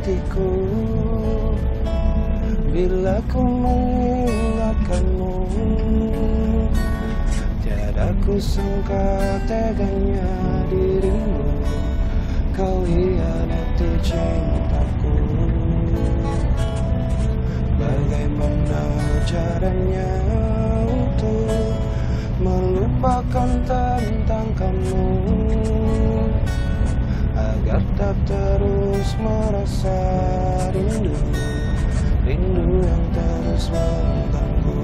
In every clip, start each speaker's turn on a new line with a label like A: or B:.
A: hatiku. Bila ku mengingatkanmu Tiada ku sangka teganya dirimu. Kau hianati cintaku. Bagaimana caranya untuk Melupakan tentang kamu? Agar tak ter merasa rindu. Rindu yang terus mengganggu.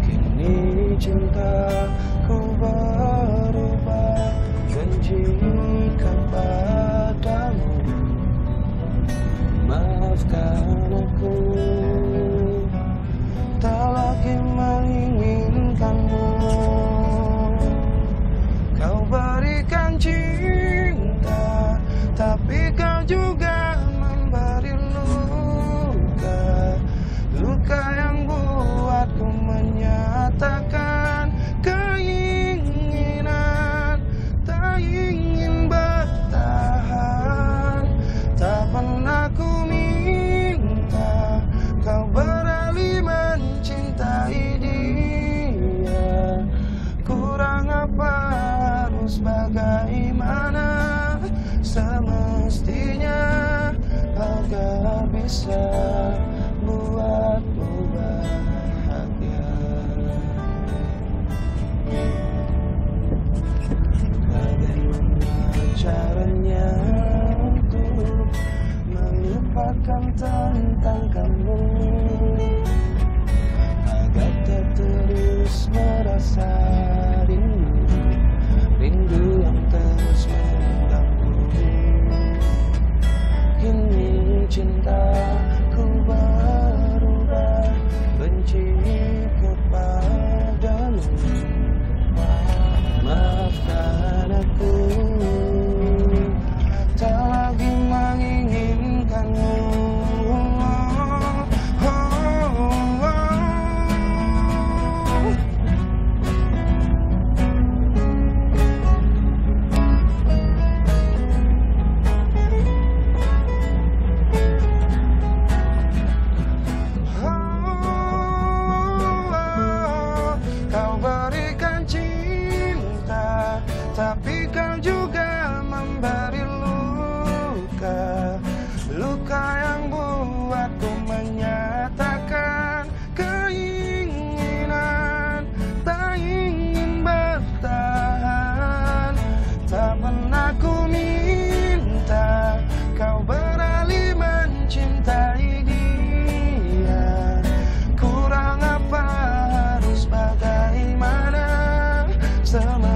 A: Kini cintaku berubah bisa buatku bahagia. Bagaimana caranya untuk melupakan tentang kamu? Agar tak terus merasa summer.